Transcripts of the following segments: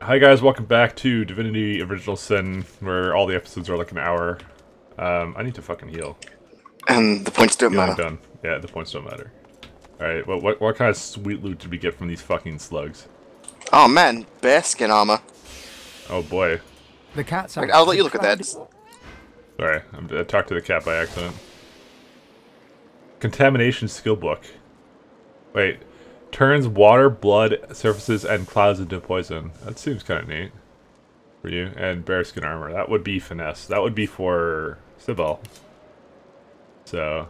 Hi guys, welcome back to Divinity Original Sin, where all the episodes are like an hour. Um, I need to fucking heal. And the points don't Yeah, I'm matter. done. Yeah, the points don't matter. Alright, well, what what kind of sweet loot did we get from these fucking slugs? Oh man, bear skin armor. Oh boy. The cats are. Wait, I'll let you look at that. Sorry, I'm, I talked to the cat by accident. Contamination skill book. Wait. Turns water, blood, surfaces, and clouds into poison. That seems kind of neat. For you. And bearskin armor. That would be finesse. That would be for Sebille. So.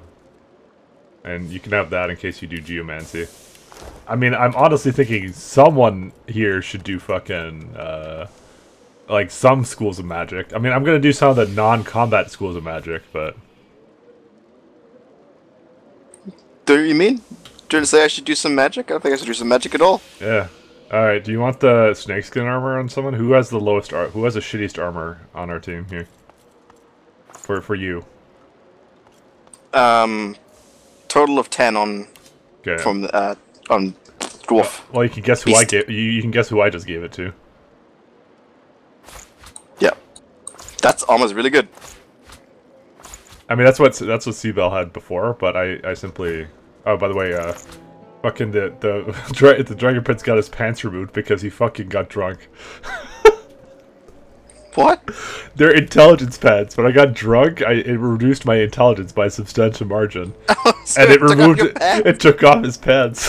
And you can have that in case you do geomancy. I mean, I'm honestly thinking someone here should do fucking, uh, like some schools of magic. I mean, I'm gonna do some of the non-combat schools of magic, but Do you mean? Trying to say I should do some magic? I don't think I should do some magic at all. yeah. All right. Do you want the snakeskin armor on someone who has the lowest ar who has the shittiest armor on our team here? For for you. Um, total of ten on Okay. from the, uh on dwarf. well, you can guess who I gave. You, you can guess who I just gave it to. Yeah, that's almost really good. I mean, that's what that's what Sebille had before, but I I simply. Oh, by the way, uh, fucking the the dra- the dragon prince got his pants removed because he fucking got drunk. What? They're intelligence pads. When I got drunk, I it reduced my intelligence by a substantial margin, So and it off removed it. It took off his pants.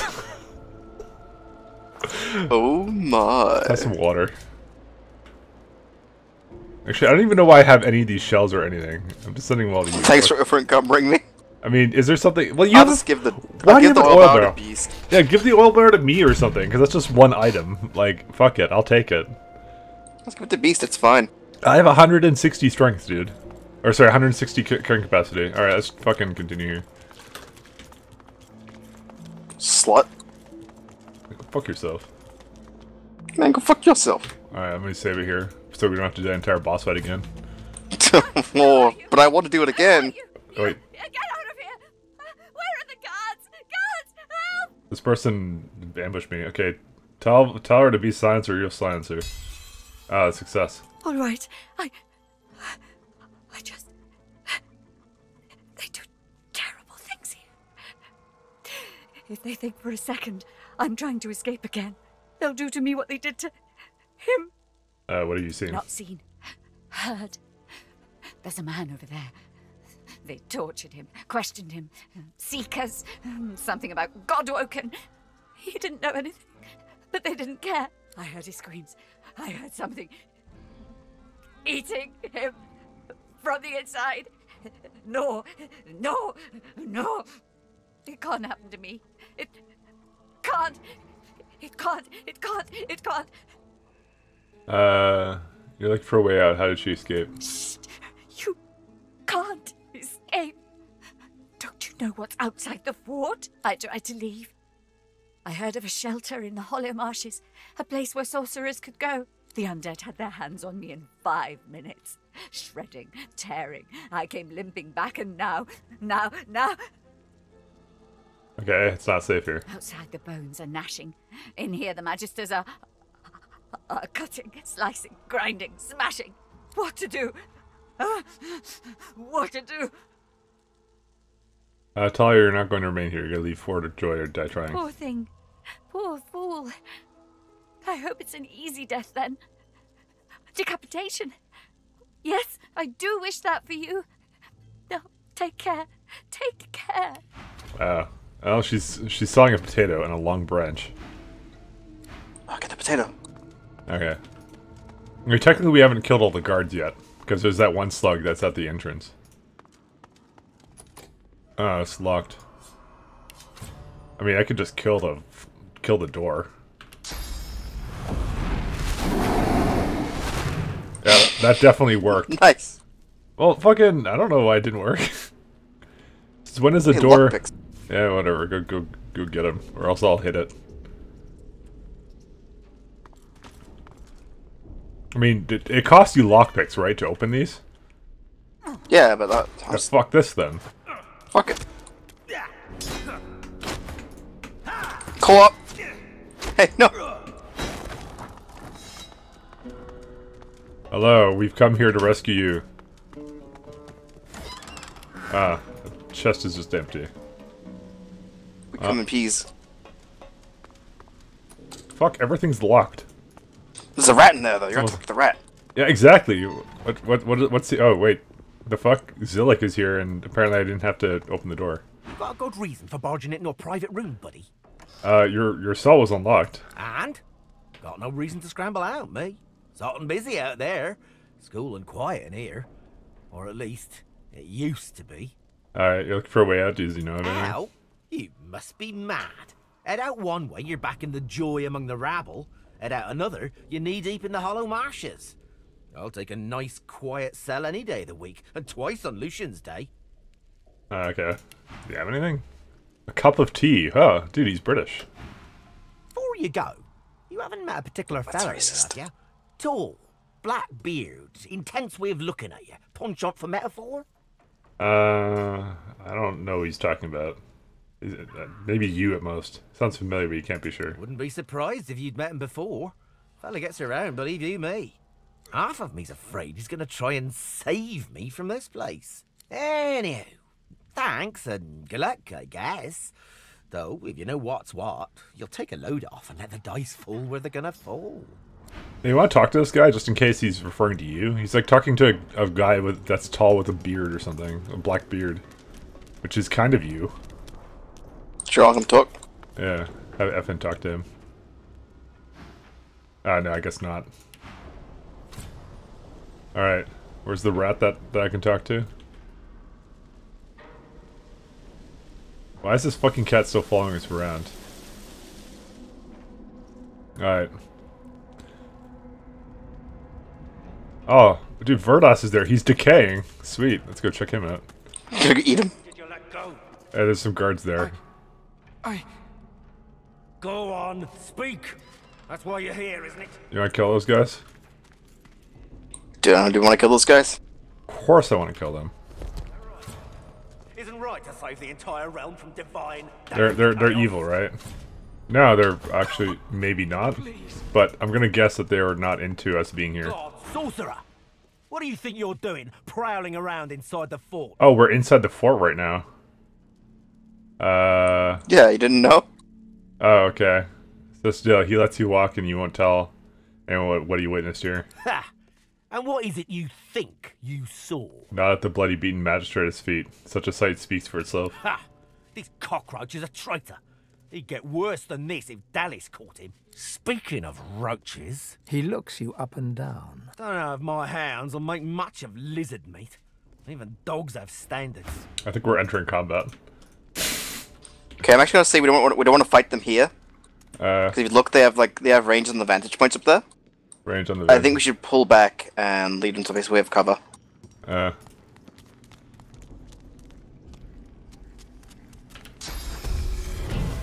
Oh my! Have some water. Actually, I don't even know why I have any of these shells or anything. I'm just sending them all to you. Thanks for for bring me. I mean, is there something? Well, you I'll just give the why I'll do you give the have oil oil barrel barrel? to beast. Yeah, give the oil barrel to me or something, because that's just one item. Like, fuck it, I'll take it. Let's give it to beast. It's fine. I have 160 strength, dude. Or sorry, 160 cu- current capacity. All right, let's fucking continue here. Slut. Fuck yourself. Man, go fuck yourself. Alright, I'm gonna save it here, so we don't have to do the entire boss fight again. oh, but I want to do it again. Oh, wait, this person ambushed me. Okay, tell tell her to be silencer, you'll silence her. Ah, success. All right, I. I just. They do terrible things here. If they think for a second I'm trying to escape again, they'll do to me what they did to him. Uh, what are you seeing? Not seen, heard. There's a man over there. They tortured him, questioned him. Seekers, something about Godwoken. He didn't know anything, but they didn't care. I heard his screams. I heard something eating him from the inside. No, no, no. It can't happen to me. It can't. It can't. It can't. It can't. Uh, you're looking for a way out. How did she escape? Shh. You can't escape. Don't you know what's outside the fort? I tried to leave. I heard of a shelter in the Hollow Marshes, a place where sorcerers could go. The undead had their hands on me in five minutes. Shredding, tearing. I came limping back, and now, now, now, Okay, it's not safe here. outside the bones are gnashing. In here, the magisters are, are cutting, slicing, grinding, smashing. What to do? Ah, what to do? Uh, tell her you're not going to remain here. You're gonna leave Fort of Joy or die trying. Poor thing. Poor fool. I hope it's an easy death then. Decapitation. Yes, I do wish that for you. No, take care. Take care. Uh, oh, she's she's sawing a potato and a long branch. Oh, get the potato. Okay. I mean, technically, we haven't killed all the guards yet because there's that one slug that's at the entrance. Oh, it's locked. I mean, I could just kill the kill the door. Yeah, that definitely worked. Nice. Well, fucking, I don't know why it didn't work. When is the Hey, door? Yeah, whatever. Go, go, go get him, or else I'll hit it. I mean, it, it costs you lockpicks, right, to open these? Yeah, but that. Yeah, fuck this then. Fuck it. Co-op. Hey, no. Hello, we've come here to rescue you. Ah, the chest is just empty. We come in peas. Fuck, everything's locked. There's a rat in there though. You're gonna Oh. talk to the rat. Yeah, exactly. What, what, what, what's the, oh, wait. The fuck? Zillik is here, and apparently I didn't have to open the door. You Got a good reason for barging into a private room, buddy. Uh, your, your cell was unlocked. And? Got no reason to scramble out, me. And busy out there. School and quiet in here. Or at least, it used to be. Alright, you're looking for a way out, does you know what I mean? Out? You must be mad. Head out one way, you're back in the joy among the rabble. Head out another, you're knee deep in the hollow marshes. I'll take a nice, quiet cell any day of the week, and twice on Lucian's Day. Uh, okay. Do you have anything? A cup of tea. Huh, dude, he's British. Before you go, you haven't met a particular fellow, racist. have you? Tall, black beard, intense way of looking at you. Punch up for metaphor? Uh, I don't know what he's talking about. Is it- uh, Maybe you at most. Sounds familiar, but you can't be sure. Wouldn't be surprised if you'd met him before. Fella gets around, believe you me. Half of me's afraid he's gonna try and save me from this place. Anyhow, thanks and good luck, I guess. Though, if you know what's what, you'll take a load off and let the dice fall where they're gonna fall. You want to talk to this guy just in case he's referring to you? He's like talking to a, a guy with that's tall with a beard or something, a black beard, which is kind of you. Sure, I'll come talk. Yeah, have Ifan talk to him. Uh, no, I guess not. Alright, where's the rat that, that I can talk to? Why is this fucking cat still following us around? Alright. Oh, dude, Verdas is there. He's decaying. Sweet, let's go check him out. Gonna go eat him. Did you let go? Hey, there's some guards there. I. Go on, speak. That's why you're here, isn't it? You wanna kill those guys? Do, uh, do you want to kill those guys? Of course I wanna kill them. Isn't right to save the entire realm from divine. They're they're they're evil, right? No, they're actually maybe not. But I'm gonna guess that they are not into us being here. God, sorcerer! What do you think you're doing, prowling around inside the fort? Oh, we're inside the fort right now. Uh Yeah, you didn't know? oh, okay. So still, he lets you walk and you won't tell. And what what do you witnessed here? Ha! And what is it you think you saw? Not at the bloody beaten magistrate's feet. Such a sight speaks for itself. Ha! This cockroach is a traitor. He'd get worse than this if Dallas caught him. Speaking of roaches, He looks you up and down. don't know if my hounds will make much of lizard meat. Even dogs have standards. I think we're entering combat. Okay, I'm actually gonna say we don't want we don't want to fight them here Uh, because if you look, they have like they have range on the vantage points up there. Range on the. I think we should pull back and lead them to a place where we have cover. Uh.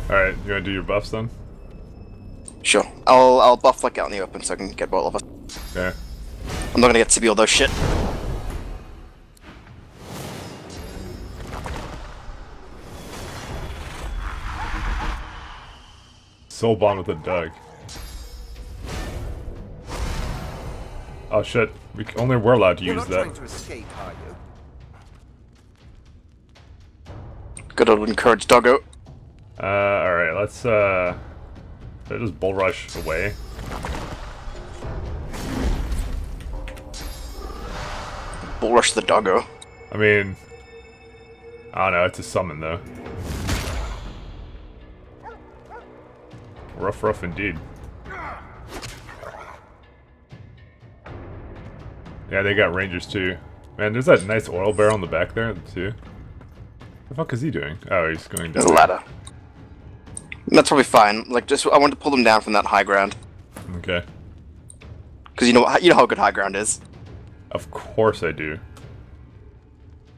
Alright, you wanna do your buffs then? Sure, I'll I'll buff like out in the open so I can get both of us. Okay. I'm not gonna get to be all those shit. Soul bond with a Doug. Oh shit, we only we're allowed to You're use not that. trying to escape, are you? Good old encourage doggo. Uh, alright, let's, uh... Should I just bull rush away? Bull rush the doggo. I mean... I don't know, it's a summon though. Rough, rough indeed. Yeah, they got rangers too. Man, there's that nice oil barrel on the back there too. What the fuck is he doing? Oh, he's going down. There's a ladder. That's probably fine. Like, just I want to pull them down from that high ground Okay. because you know you know how good high ground is. Of course I do.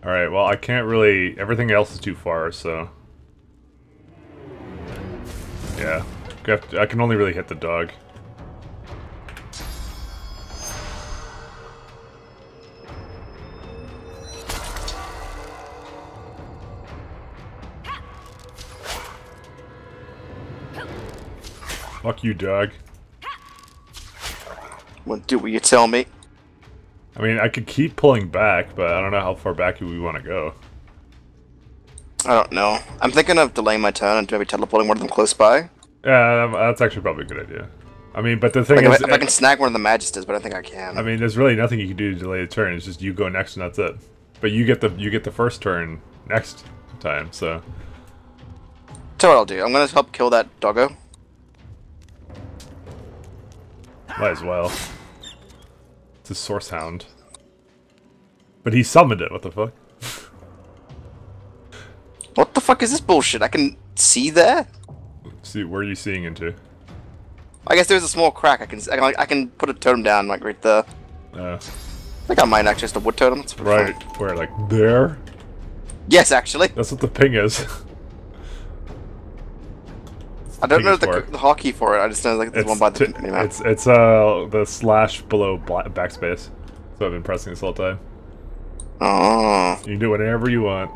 Alright, well, I can't really... Everything else is too far, so... Yeah. I have to- I can only really hit the dog. Fuck you, dog. Well, do what you tell me. I mean, I could keep pulling back, but I don't know how far back we want to go. I don't know. I'm thinking of delaying my turn and maybe teleporting one of them close by. Yeah, that's actually probably a good idea. I mean, but the thing Like if, is, I, if I can snag one of the magisters, but I think I can. I mean, there's really nothing you can do to delay the turn. It's just you go next, and that's it. But you get the you get the first turn next time. So Tell you what I'll do. I'm gonna help kill that doggo. Might as well. It's a source hound. But he summoned it. What the fuck? What the fuck is this bullshit? I can see there. See, where are you seeing into? I guess there's a small crack. I can I can, I can put a totem down like right there. Uh, I think I might actually just a wood totem. Right fun. where, like there? Yes, actually. That's what the ping is. I don't know the, the hotkey for it. I just know like there's one by the t- map. it's it's uh the slash below backspace. So I've been pressing this whole time. Oh. You can do whatever you want.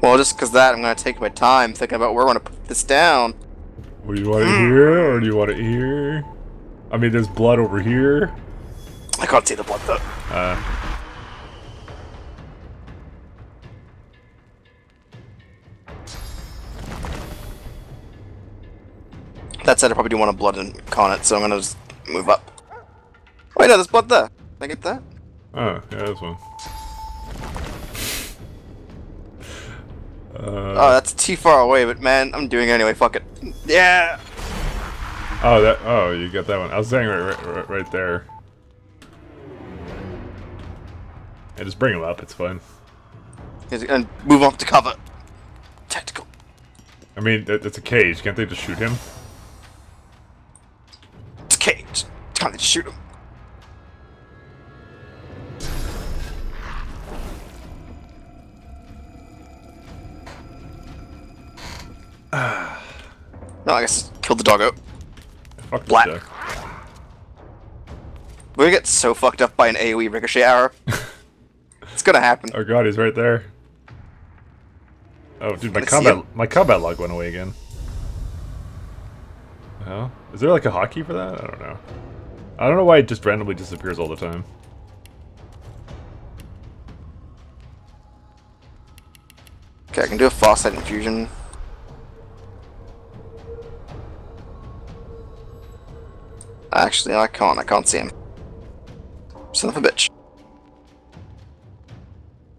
Well, just because that, I'm gonna take my time thinking about where I want to put this down. Do you want it here, or do you want it here? I mean, there's blood over here. I can't see the blood though. Uh, That said, I probably do want a blood incarnate, so I'm gonna just move up. Wait, no, there's blood there. Can I get that? oh, yeah, this one. Oh, Uh, that's too far away, but man, I'm doing it anyway. Fuck it. Yeah. oh, that. Oh, you got that one. I was saying right, right, right, right there. Yeah, just bring him up. It's fine. And move off to cover. Tactical. I mean, it, it's a cage. Can't they just shoot him? It's a Can't they shoot him? no, I guess kill the doggo. Fuck Black. We're gonna get so fucked up by an AoE ricochet arrow. it's gonna happen. Oh god, he's right there. Oh, dude, my combat my combat log went away again. Well, is there like a hotkey for that? I don't know. I don't know why it just randomly disappears all the time. Okay, I can do a fast infusion. Actually, I can't. I can't see him. Son of a bitch.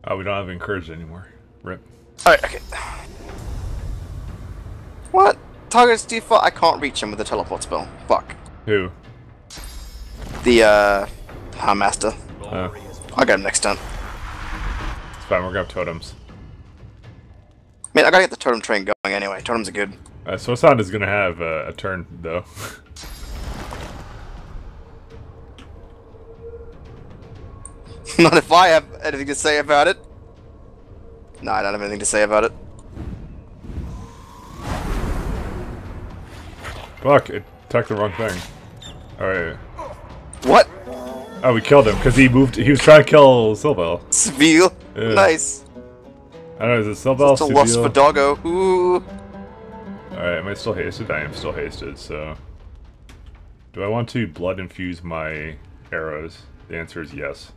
Oh, we don't have encouraged anymore. Rip. Alright, okay. What? Target's default? I can't reach him with the teleport spell. Fuck. Who? The, uh... High Master. Uh, I'll get him next turn. it's fine, we're gonna totems. I mean, I gotta get the totem train going anyway. Totems are good. Uh, Sosan is gonna have uh, a turn, though. Not if I have anything to say about it. No, I don't have anything to say about it. Fuck, it attacked the wrong thing. Alright. What? Oh, we killed him, because he moved- he was trying to kill Silvel. Seville? Yeah. Nice. I don't know, is it Silvel? It's a for doggo. Ooh. Alright, am I still hasted? I am still hasted, so... Do I want to blood infuse my arrows? The answer is yes.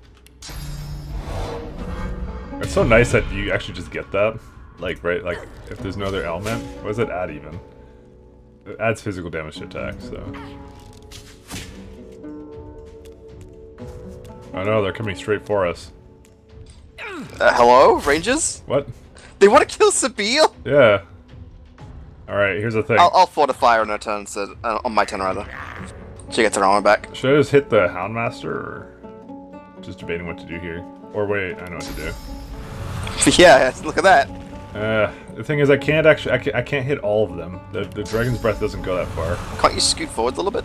It's so nice that you actually just get that. Like, right, like, if there's no other element. What does it add even? It adds physical damage to attack, so... Oh know, they're coming straight for us. Uh, hello, Rangers? What? They want to kill Sabine? Yeah. Alright, here's the thing. I'll, I'll fortify her on her turn, so, uh, on my turn rather. She gets her armor back. Should I just hit the Houndmaster, or just debating what to do here? Or wait, I know what to do. yeah, look at that. Uh, the thing is, I can't actually, I can't, I can't hit all of them. The, the Dragon's Breath doesn't go that far. Can't you scoot forward a little bit?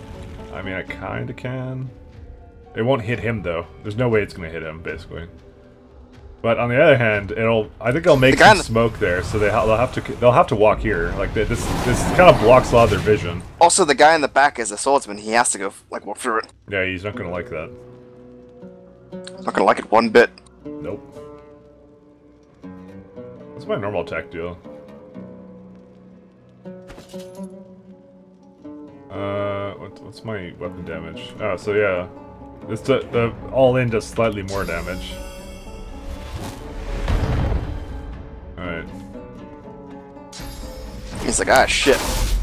I mean, I kinda can. It won't hit him, though. There's no way it's gonna hit him, basically. But on the other hand, it'll, I think it'll make some smoke there, so they ha they'll have to, they'll have to walk here. Like, they, this, this kind of blocks a lot of their vision. Also, the guy in the back is a swordsman. He has to go, like, walk through it. Yeah, he's not gonna like that. Not gonna like it one bit. Nope. What's my normal attack deal? Uh, what, what's my weapon damage? Oh, so yeah, this the, the all in does slightly more damage. All right. He's like, ah, shit.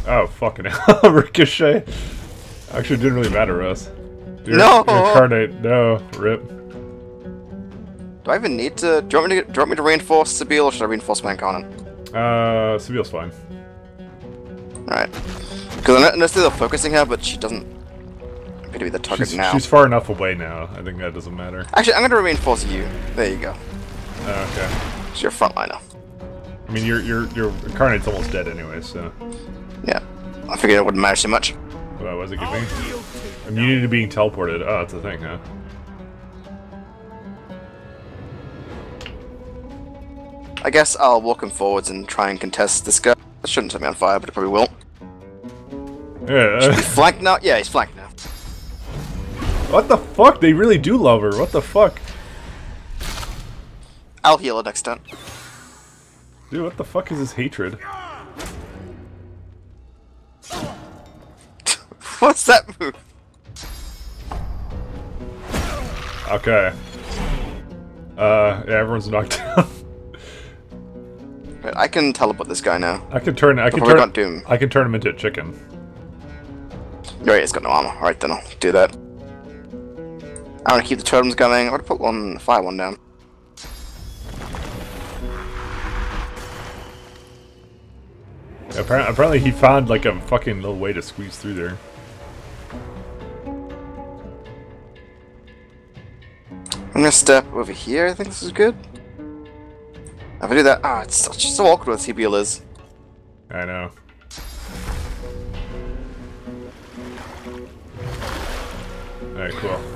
Oh fucking hell, ricochet. Actually, didn't really matter to us. Dude, No! incarnate. No, rip. Do I even need to? Do you want me to? Do you want me to reinforce Sabine, or should I reinforce Manconan? Uh, Sabiel's fine. All right. Because I know they're focusing her, but she doesn't appear to be the target She's, now. she's far enough away now. I think that doesn't matter. Actually, I'm gonna reinforce you. There you go. Uh, okay. She's your frontliner. I mean, your your your incarnate's almost dead anyway, so. Yeah. I figured it wouldn't matter too much. What was it giving? Immunity to being teleported. Oh, that's a thing, huh? I guess I'll walk him forwards and try and contest this guy. It shouldn't set me on fire, but it probably will. Yeah. He's flanked now? Yeah, he's flanked now. What the fuck? They really do love her. What the fuck? I'll heal her next turn. Dude, what the fuck is this hatred? What's that move? Okay. Uh, yeah, everyone's knocked out. I can teleport this guy now. I can turn. I can turn. Doom. I can turn him into a chicken. Right, he's got no armor. Alright, then I'll do that. I want to keep the totems going. I want to put one fire one down. Apparently, apparently, he found like a fucking little way to squeeze through there. I'm gonna step over here. I think this is good. If I do that, ah, it's such so awkward with Sebille is. I know. Alright, cool.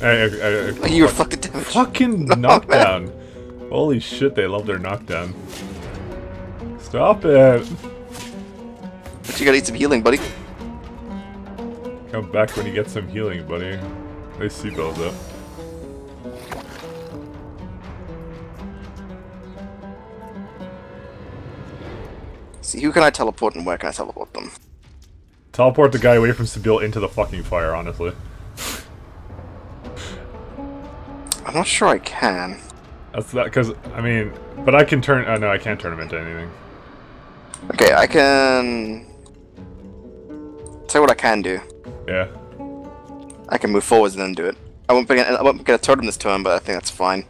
I, I, I, You reflected damage. fucking knockdown. Holy shit, they love their knockdown. Stop it. But you gotta eat some healing, buddy. Come back when you get some healing, buddy. See builds up. See, who can I teleport and where can I teleport them? Teleport the guy away from Sibyl into the fucking fire, honestly. Not sure I can. That's that, because, I mean, but I can turn, oh no, I can't turn him into anything. Okay, I can... Tell you what I can do. Yeah. I can move forwards and then do it. I won't, get, I won't get a totem this turn, but I think that's fine.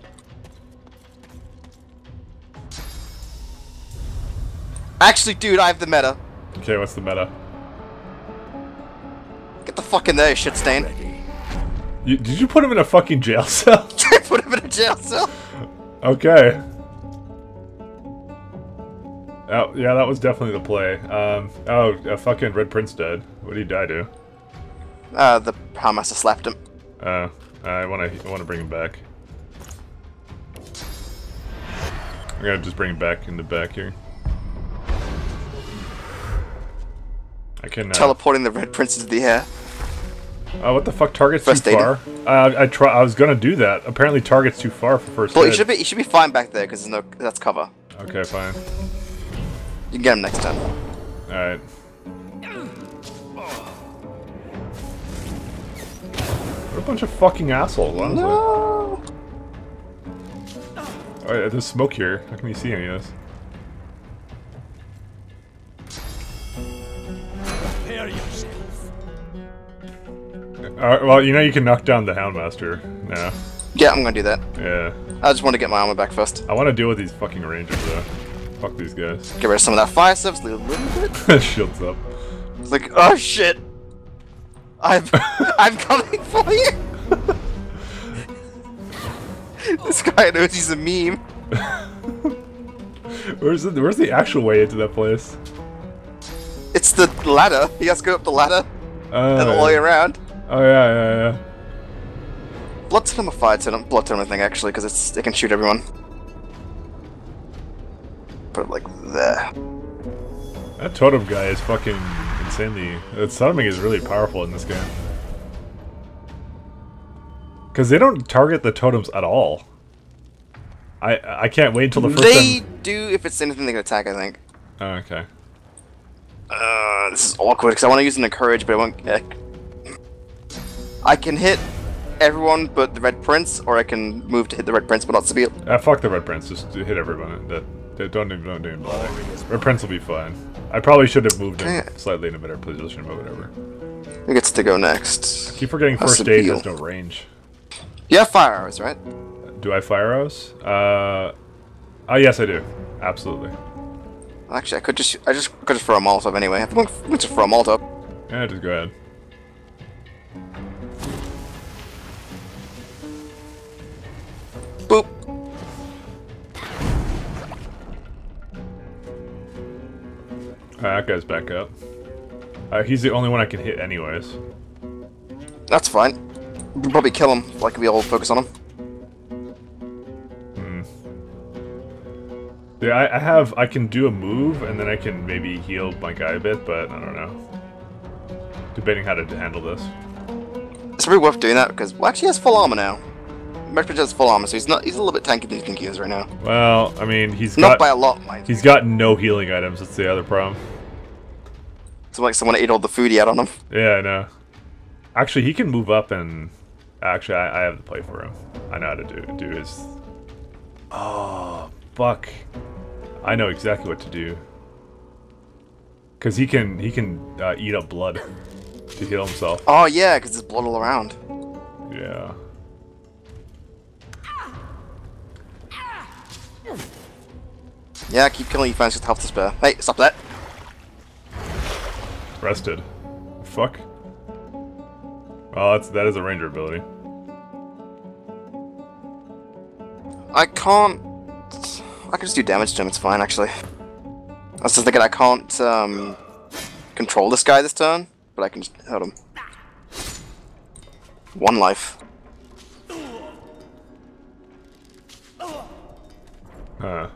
Actually, dude, I have the meta. Okay, what's the meta? Get the fuck in there, you shit stain. You, did you put him in a fucking jail cell? Put him in a jail cell. okay. Oh, yeah, that was definitely the play. Um, oh, uh, fucking Red Prince dead. What did he die to? Uh, the Power Master slapped him. Uh, I wanna, I wanna bring him back. I'm gonna just bring him back in the back here. I can, uh, Teleporting the Red Prince into the air. Oh, what the fuck? Target's too First aid. far. Uh, I try. I was gonna do that. Apparently, target's too far for first But you should be you should be fine back there because no that's cover. Okay, fine. You can get him next time. All right. What a bunch of fucking assholes, honestly. No. Alright, there's smoke here. How can you see any of this? Alright, well, you know you can knock down the Houndmaster now. Yeah, I'm gonna do that. Yeah. I just want to get my armor back first. I want to deal with these fucking rangers, though. Fuck these guys. Get rid of some of that fire stuff, a little bit. Shields up. It's like, oh shit! I'm I'm coming for you. this guy knows he's a meme. Where's the, where's the actual way into that place? It's the ladder. He has to go up the ladder Uh, and all the way around. Oh, yeah, yeah, yeah. Blood Fire Totem? Blood Totem, I think, actually, because it's it can shoot everyone. Put it like there. That totem guy is fucking insanely. That summoning is really powerful in this game. Because they don't target the totems at all. I I can't wait until the first They time. do if it's anything they can attack, I think. Oh, okay. Uh, this is awkward because I want to use an encourage, but I won't. Uh, I can hit everyone but the Red Prince, or I can move to hit the Red Prince but not Sabine. Ah, fuck the Red Prince. Just hit everyone. That, that don't even don't even bother. Red Prince will be fine. I probably should have moved him slightly in a better position, but whatever. Who gets to go next? Keep forgetting first aid has no range. You have fire arrows, right? Do I fire arrows? Uh, oh yes, I do. Absolutely. Actually, I could just I just could just throw a Molotov anyway. I'm going to just throw a Molotov. Yeah, just go ahead. Boop. Uh, that guy's back up. Uh, he's the only one I can hit, anyways. That's fine. We'll probably kill him. Like we all focus on him. Yeah, I, I have. I can do a move, and then I can maybe heal my guy a bit, but I don't know. Debating how to handle this. It's probably worth doing that because well, actually he has full armor now. Medbridge has full armor, so he's not he's a little bit tankier than you think he is right now. Well, I mean, he's Not got by a lot, mind. he's got no healing items. That's the other problem. It's like someone ate all the food he had on him. Yeah, I know. Actually, he can move up and actually, I, I have the play for him. I know how to do do his. Oh fuck! I know exactly what to do. Cause he can he can uh, eat up blood to heal himself. Oh yeah, because there's blood all around. Yeah. Yeah, keep killing you fans with health to spare. Hey, stop that. Rested. Fuck. Oh, that's that is a ranger ability. I can't. I can just do damage to him. It's fine, actually. I was just thinking I can't um, control this guy this turn, but I can just hurt him. One life. Uh,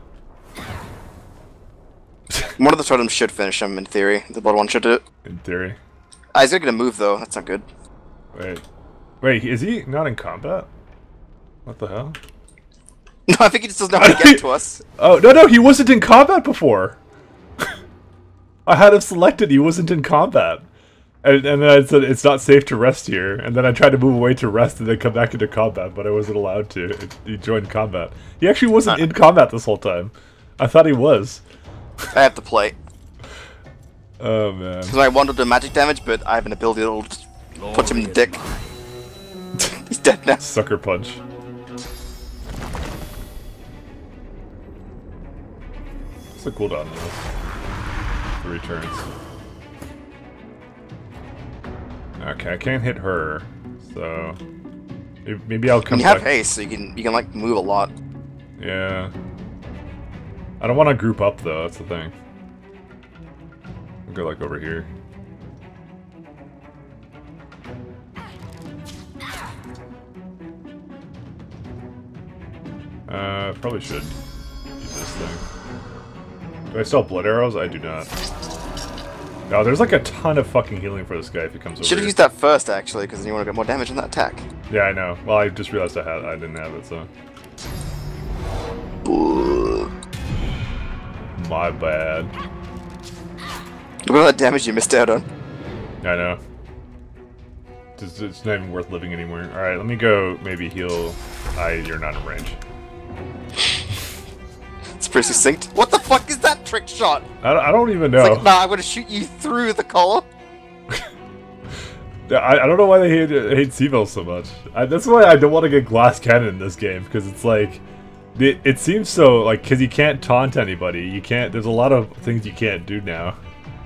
One of the totems should finish him in theory. The blood one should do it. in theory. He's gonna move though. That's not good. Wait. Wait, is he not in combat? What the hell? No, I think he just doesn't know how to get to us. Oh, no, no, he wasn't in combat before. I had him selected, he wasn't in combat. And, and then I said, it's not safe to rest here. And then I tried to move away to rest and then come back into combat, but I wasn't allowed to. He joined combat. He actually wasn't in combat this whole time. I thought he was. I have to play. Oh, man. Because I want to do magic damage, but I have an ability that'll just punch him in the oh, dick. he's dead now. Sucker punch. What's the cooldown on this? Three turns. Okay, I can't hit her, so maybe I'll come And you have back. haste, so you can you can like move a lot. Yeah. I don't want to group up though. That's the thing. I'll go like over here. Uh, probably should use this thing. Do I still have blood arrows? I do not. No, there's like a ton of fucking healing for this guy if he comes over. Should have used that first actually, because then you want to get more damage on that attack. Yeah, I know. Well, I just realized I had I didn't have it, so my bad. Look at all that damage you missed out on. I know. It's, it's not even worth living anymore. Alright, let me go maybe heal. I, you're not in range. It's pretty succinct. What the fuck is that trick shot? I, don't- I don't even It's know. like, nah, I'm gonna shoot you through the collar. I, I don't know why they hate, hate so much. I, that's why I don't want to get Glass Cannon in this game, because it's like... It, it seems so, like, because you can't taunt anybody. You can't... There's a lot of things you can't do now.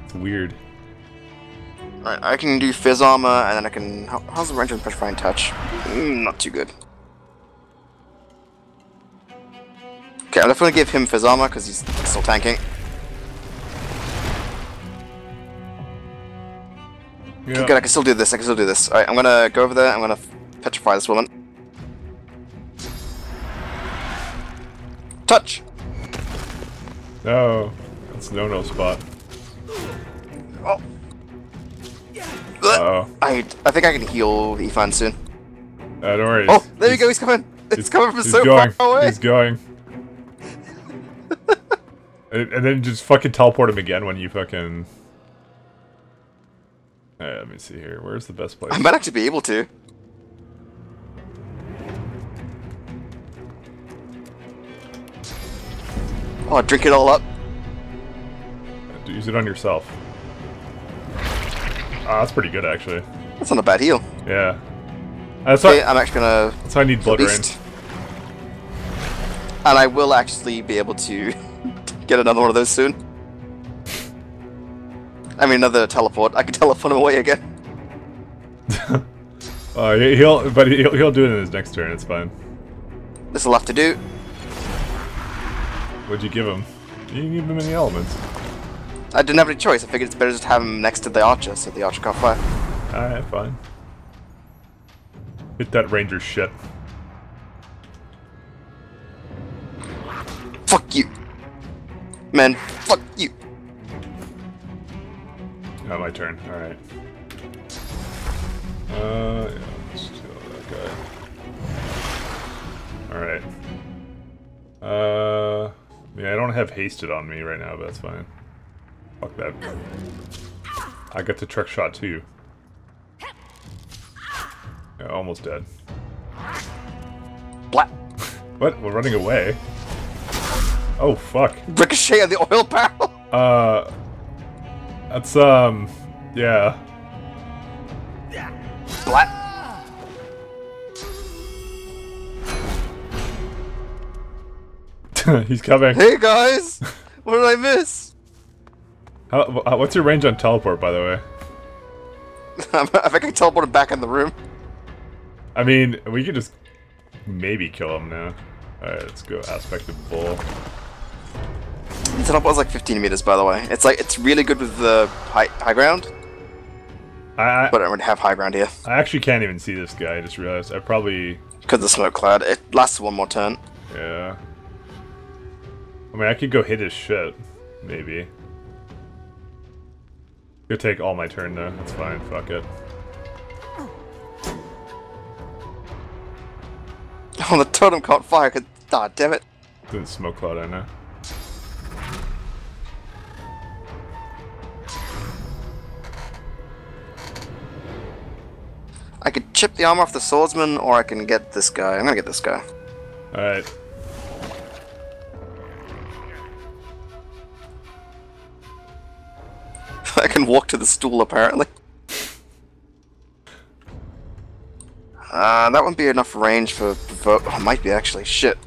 It's weird. Alright, I can do Fizz Armor, and then I can... How, how's the range and Petrifying Touch? Mm, not too good. Okay, I'm definitely gonna give him Fizz Armor, because he's still tanking. Yeah. Good, I can still do this, I can still do this. Alright, I'm gonna go over there, I'm gonna petrify this woman. Touch! No. That's no-no spot. Oh. Uh-oh. I, I think I can heal Ethan soon. Uh, don't worry. Oh, he's- there you go, he's coming! It's he's- coming from so going. far away! He's going. And, and then just fucking teleport him again when you fucking. Alright, let me see here. Where's the best place? I might actually be able to. Oh, drink it all up. Use it on yourself. Ah, that's pretty good actually. That's not a bad heal. Yeah. That's Okay, I'm actually gonna that's why I need blood rain. And I will actually be able to get another one of those soon. I mean, another teleport. I can teleport him away again. Uh, he- he'll, but he'll, he'll do it in his next turn. It's fine. This will have to do. What'd you give him? You didn't give him any elements. I didn't have any choice. I figured it's better just to have him next to the archer, so the archer can't fire. Alright, fine. Hit that ranger shit. Fuck you. Man, fuck you. Not my turn. Alright. Uh, yeah, let's kill that guy. Alright. Uh, yeah, I don't have hasted on me right now, but that's fine. Fuck that. I got the trick shot too. Yeah, almost dead. Blat. What? We're running away. Oh, fuck. Ricochet on the oil barrel. Uh, that's, um, yeah. He's coming. Hey guys, what did I miss? How, uh, what's your range on teleport, by the way? if I can teleport him back in the room. I mean, we could just maybe kill him now. Alright, let's go aspect of bull. Teleport is like 15 meters, by the way. It's like it's really good with the high, high ground, I, I, but I don't have high ground here I actually can't even see this guy, I just realized. I probably, because of the smoke cloud. It lasts one more turn. yeah. I mean, I could go hit his shit, maybe. Could take all my turn though, that's fine, fuck it. Oh, the totem can't fire. God damn it. Didn't smoke cloud, I know. I could chip the armor off the swordsman, or I can get this guy. I'm gonna get this guy. Alright. Walk to the stool, apparently. Uh, that wouldn't be enough range for provoke. Oh, might be actually. Shit.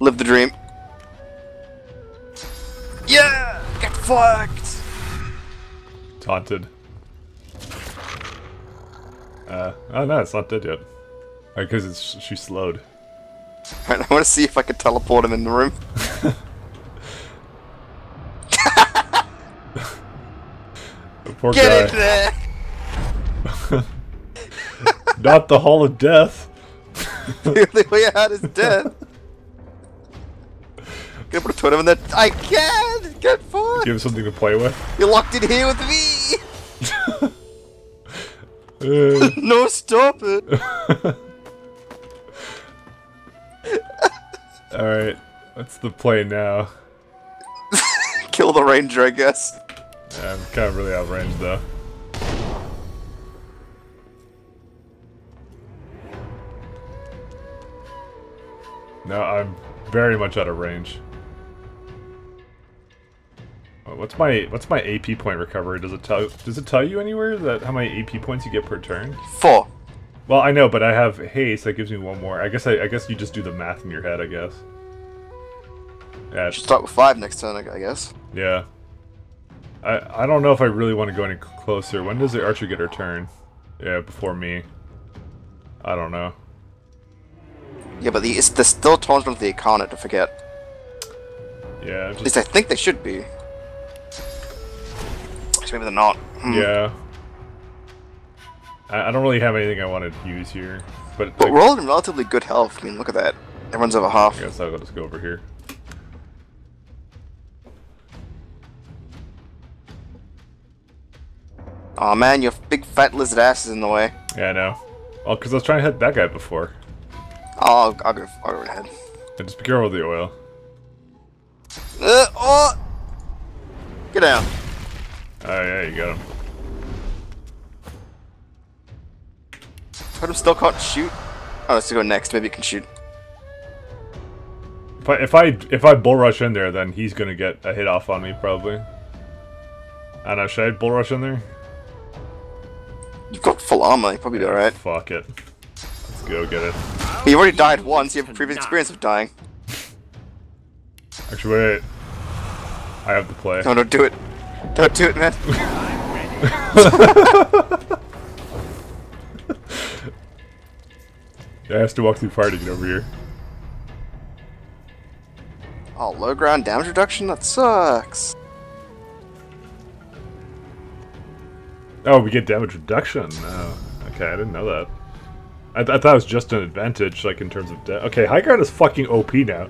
Live the dream. Yeah! Get fucked! Taunted. Uh, oh no, it's not dead yet. Because it's she slowed. Alright, I want to see if I can teleport him in the room. The poor Get guy. in there! Not the Hall of Death. the only way out is dead. Can I put a totem in there? I can! Get fucked! Give him something to play with. You're locked in here with me! Uh, no, stop it! Alright, what's the play now? Kill the ranger, I guess. Yeah, I'm kind of really out of range though. No, I'm very much out of range. Uh, What's my what's my AP point recovery? Does it tell does it tell you anywhere that how many AP points you get per turn? Four. Well, I know, but I have haste that gives me one more. I guess I, I guess you just do the math in your head. I guess. Yeah, Should start with five next turn, I I guess. yeah. I I don't know if I really want to go any closer. When does the archer get her turn? Yeah, before me. I don't know. Yeah, but the, there's still tones with the Incarnate to forget. Yeah, At least I think they should be. Actually, maybe they're not. Hmm. yeah. I, I don't really have anything I want to use here, but But I, we're all in relatively good health. I mean, look at that. Everyone's over half. I guess I'll just go over here. Aw man, your big fat lizard ass is in the way. Yeah, I know. Oh, well, because I was trying to hit that guy before. I'll, I'll, go, I'll go ahead. And just be careful with the oil. Uh, oh! Get down. Oh yeah, you got him. Totem still can't shoot. Oh, let's go next. Maybe it can shoot. If I if I if I bull rush in there, then he's gonna get a hit off on me probably. I don't know. Should I bull rush in there? You've got full armor. You probably be alright. Fuck it. Let's go get it. You've already died once. You have previous experience of dying. Actually, wait. I have to play. No, don't do it. Don't do it, man. I have to walk through fire to get over here. Oh, low ground damage reduction? That sucks. Oh, we get damage reduction. Oh, okay, I didn't know that. I, th I thought it was just an advantage, like in terms of. Da okay, high ground is fucking OP now.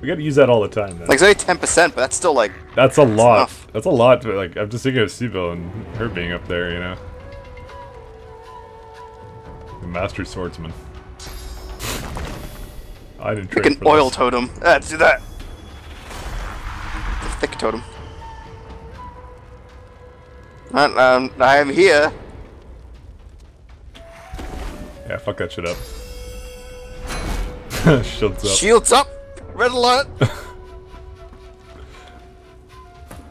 We gotta use that all the time, man. Like, it's only 10%, but that's still like. That's a lot. enough. That's a lot. But like, I'm just thinking of Sebille and her being up there, you know. The master swordsman. I didn't Like an oil this. totem. Ah, Let's do that. A thick totem. Um, I am here. Yeah, fuck that shit up. Shields up. Shields up. Red alert.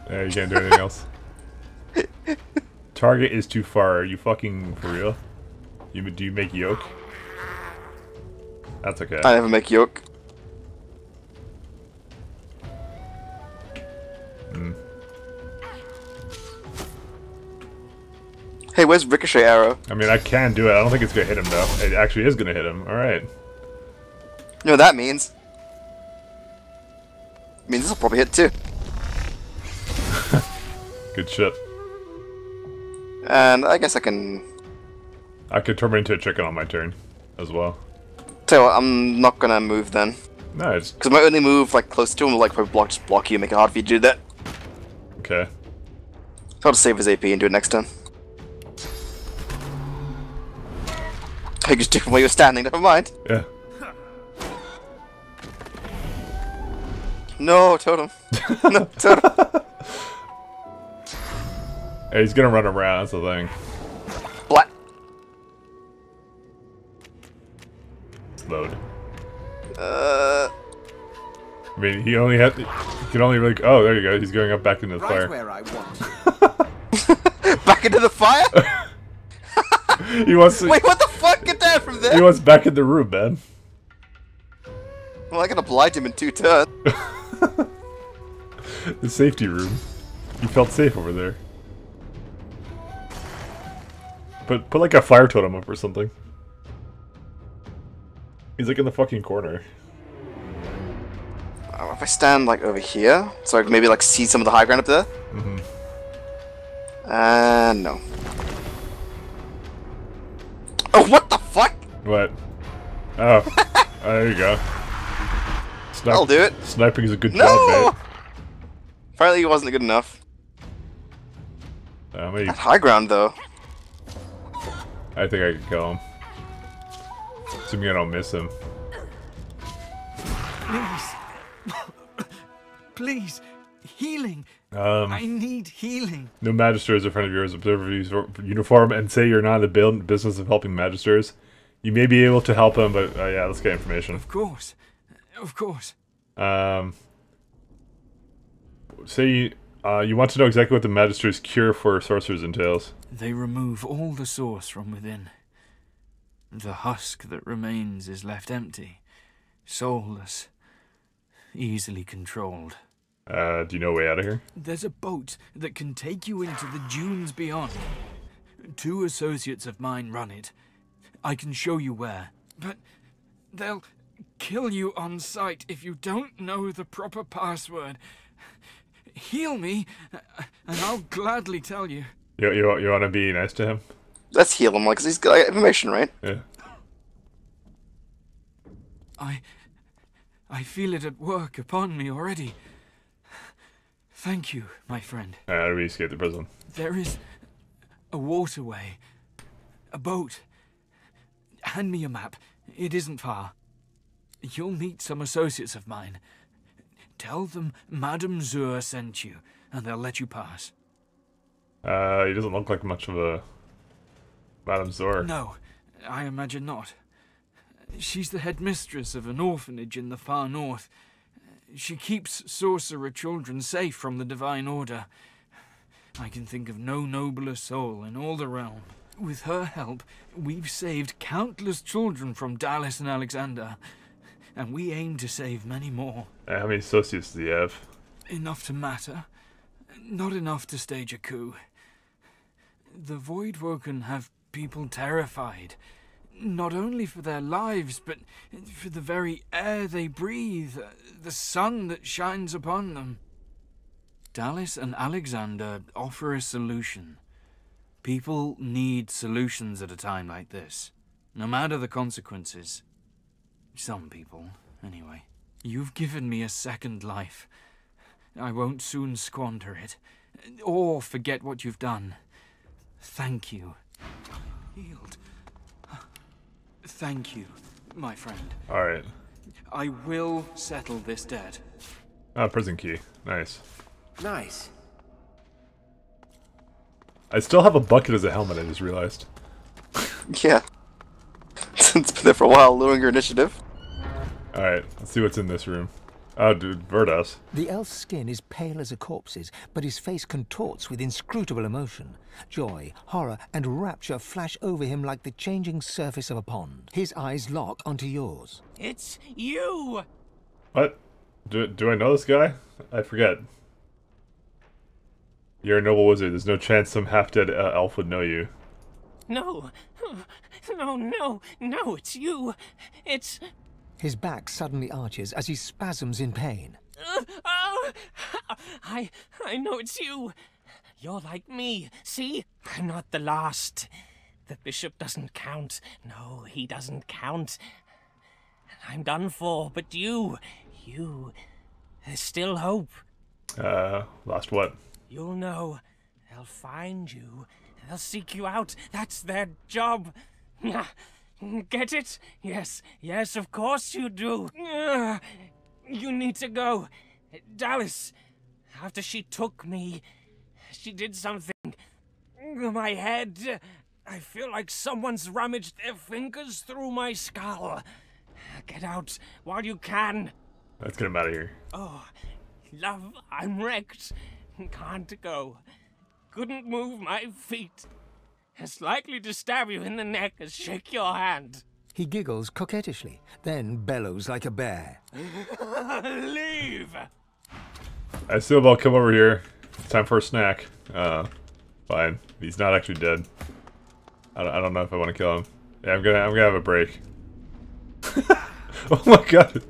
Yeah, you can't do anything else. Target is too far. Are you fucking for real? You do you make yoke? That's okay. I never make yoke. Hmm. Hey, where's Ricochet Arrow? I mean, I can do it. I don't think it's gonna hit him though. It actually is gonna hit him. All right. You know what that means? I mean, this will probably hit too. Good shit. And I guess I can. I could turn him into a chicken on my turn, as well. Tell you what, I'm not gonna move then. Nice. Because my only move, like, close to him will, like, probably block, just block you and make it hard for you to do that. Okay. So I'll just save his AP and do it next turn. I just do it while you're standing, never mind. Yeah. No, totem. no, totem. Hey, he's gonna run around. That's the thing. Black. Load. Uh, I mean, he only had. He can only really. Oh, there you go. He's going up back into the Right fire. where I want. back into the fire? He wants. To, Wait, what the fuck? Get that from there! He wants back in the room, man. Well, I can oblige him in two turns. The safety room. He felt safe over there. Put put like a fire totem up or something. He's like in the fucking corner. Uh, if I stand, like, over here, so I can maybe, like, see some of the high ground up there? Mhm. Uh, no. Oh, what the fuck? What? Oh. oh there you go. Snipe- I'll do it. Sniping is a good No! job, Apparently he wasn't good enough. mate. Uh, maybe, At high ground, though. I think I can kill him. Assuming I don't miss him. Please. Please. Healing. Um, I need healing. no magisters in front of yours. Observe his uniform and say you're not in the business of helping magisters. You may be able to help him, but uh, yeah, let's get information. Of course. Of course. Um, say you, uh, you want to know exactly what the magister's cure for sorcerers entails. They remove all the source from within. The husk that remains is left empty, soulless, easily controlled. Uh, do you know a way out of here? There's a boat that can take you into the dunes beyond. Two associates of mine run it. I can show you where. But they'll kill you on sight if you don't know the proper password. Heal me, and I'll gladly tell you. You you, you want to be nice to him? Let's heal him, like, 'cause he's got like, information, right? Yeah. I. I feel it at work upon me already. Thank you, my friend. How do we escape the prison? There is a waterway, a boat. Hand me a map. It isn't far. You'll meet some associates of mine. Tell them Madame Zur sent you, and they'll let you pass. Uh, he doesn't look like much of a Madame Zor. No, I imagine not. She's the headmistress of an orphanage in the far north. She keeps sorcerer children safe from the Divine Order. I can think of no nobler soul in all the realm. With her help, we've saved countless children from Dallis and Alexandar, and we aim to save many more. Uh, how many associates do you have? Enough to matter, not enough to stage a coup. The Voidwoken have people terrified, not only for their lives, but for the very air they breathe, uh, the sun that shines upon them. Dallis and Alexandar offer a solution. People need solutions at a time like this, no matter the consequences. Some people, anyway. You've given me a second life. I won't soon squander it, or forget what you've done. Thank you. Healed. Thank you, my friend. Alright. I will settle this debt. Ah, prison key. Nice. Nice. I still have a bucket as a helmet, I just realized. Yeah. it's been there for a while, lowering your initiative. Alright, let's see what's in this room. Oh, dude, Verdas. The elf's skin is pale as a corpse's, but his face contorts with inscrutable emotion. Joy, horror, and rapture flash over him like the changing surface of a pond. His eyes lock onto yours. It's you! What? Do, do I know this guy? I forget. You're a noble wizard. There's no chance some half-dead uh, elf would know you. No, no, no, no, it's you. It's. His back suddenly arches as he spasms in pain. Uh, oh! I, I know it's you. You're like me. See? I'm not the last. The bishop doesn't count. No, he doesn't count. I'm done for, but you, you, there's still hope. Uh, lost what? You'll know. They'll find you. They'll seek you out. That's their job. Get it? Yes, yes, of course you do. You need to go. Dallis, after she took me, she did something. My head. I feel like someone's rummaged their fingers through my skull. Get out while you can. Let's get him out of here. Oh, love, I'm wrecked. Can't go. Couldn't move my feet. As likely to stab you in the neck as shake your hand. He giggles coquettishly, then bellows like a bear. Leave! I assume I'll come over here. It's time for a snack. Uh, fine. He's not actually dead. I don't, I don't know if I want to kill him. Yeah, I'm gonna I'm gonna have a break. oh my god!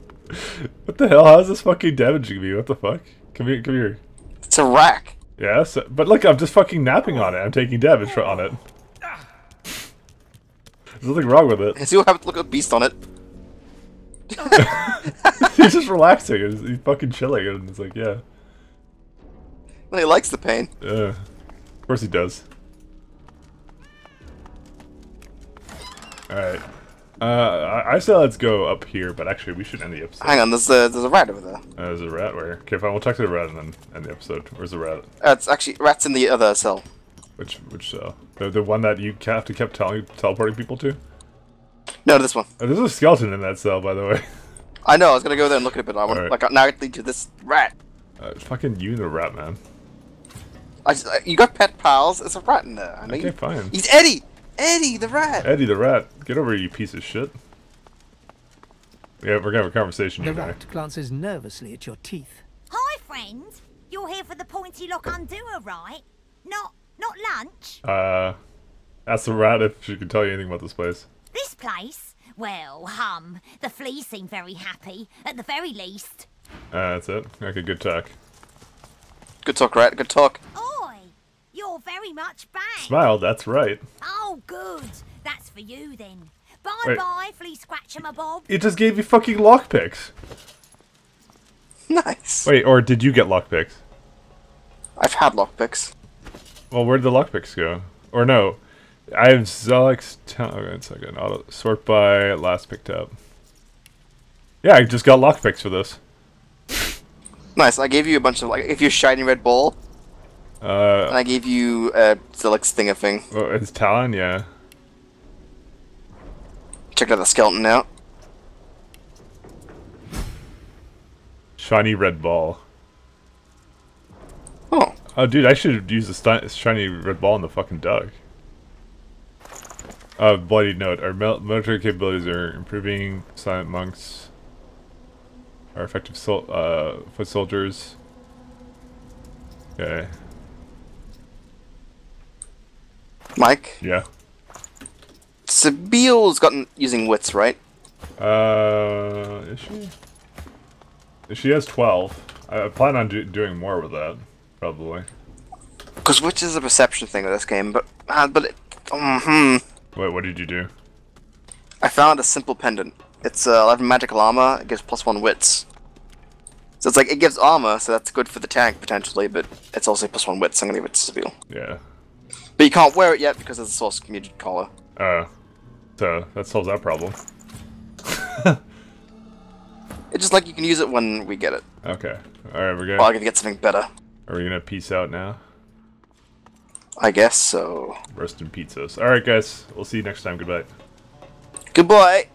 What the hell? How is this fucking damaging me? What the fuck? Come here, come here. It's a rack. Yes, but look, I'm just fucking napping on it. I'm taking damage on it. There's nothing wrong with it. See what happens. Look at beast on it. he's just relaxing. He's, he's fucking chilling, and it's like, yeah, And he likes the pain. uh, of course he does. All right. Uh, I, I say let's go up here, but actually we should end the episode. Hang on, there's a, there's a rat over there. Uh, there's a rat where? Okay, fine. We'll talk to the rat and then end the episode. Where's the rat? Uh, it's actually rat's in the other cell. Which which cell? The the one that you have to kept telling teleporting people to? No, this one. Oh, there's a skeleton in that cell, by the way. I know. I was gonna go there and look at it, but I want Alright. like now I lead to this rat. Uh, it's fucking you, the rat man. I just, uh, you got pet pals. There's a rat in there. I know Okay, you. fine. He's Eddie. Eddie the rat. Eddie the rat, get over here, you piece of shit. Yeah, we're gonna have a conversation The here. rat glances nervously at your teeth. Hi, friend. You're here for the pointy lock undoer, right? Not, not lunch. Uh, ask the rat if she can tell you anything about this place. This place? Well, hum. The fleas seem very happy, at the very least. Uh, that's it. Okay, good talk. Good talk, rat. Good talk. Oi! You're very much back. Smile, that's right. Oh, good. That's for you then. Bye Wait. bye, flea scratcher my bob. It just gave you fucking lockpicks. Nice. Wait, or did you get lockpicks? I've had lockpicks. Well, where did the lockpicks go? Or no, I have Zelix. Okay, one second. Auto sort by last picked up. Yeah, I just got lockpicks for this. Nice. I gave you a bunch of like, if you're shiny red ball, and Uh, I gave you a Zilix stinger thing. oh, it's Talon, yeah. Check out the skeleton now. Shiny red ball. Oh, dude, I should have used the shiny red ball in the fucking duck. Uh, bloody note. Our mil- military capabilities are improving. Silent monks are effective sol- uh, foot soldiers. Okay. Mike. Yeah. Sebille's gotten using wits, right? Uh, is she? She has 12. I I plan on do- doing more with that, probably. Because which is a perception thing with this game, but uh, but it, hmm Wait, what did you do? I found a simple pendant. It's uh, 11 magical armor. It gives plus one wits. So it's like it gives armor, so that's good for the tank potentially, but it's also plus one wits. So I'm gonna give it to Sebille. Yeah. But you can't wear it yet because it's a source community collar. Uh, so that solves that problem. It's just like you can use it when we get it. Okay. Alright, we're good. Well, gonna. I can get something better. Are we gonna peace out now? I guess so. Roasting pizzas. Alright, guys. We'll see you next time. Goodbye. Goodbye.